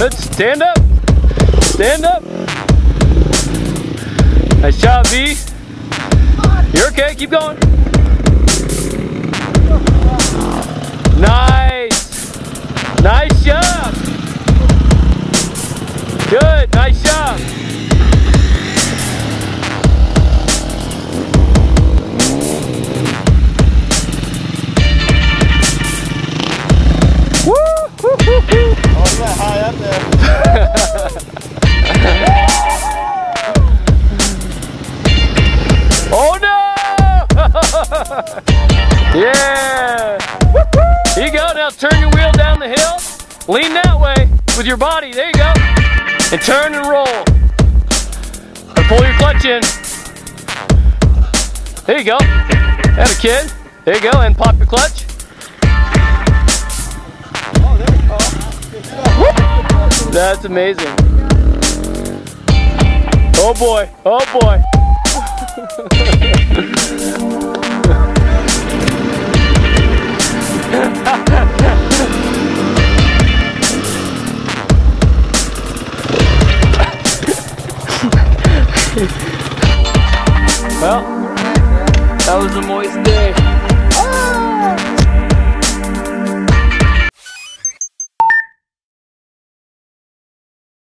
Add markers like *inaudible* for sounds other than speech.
Let's stand up. Stand up. Nice job, V. You're okay. Keep going. *laughs* yeah! Here you go. Now turn your wheel down the hill. Lean that way with your body. There you go. And turn and roll. And pull your clutch in. There you go. And a kid. There you go. And pop your clutch. That's amazing. Oh boy. Oh boy. *laughs* well, that was a moist day. Ah!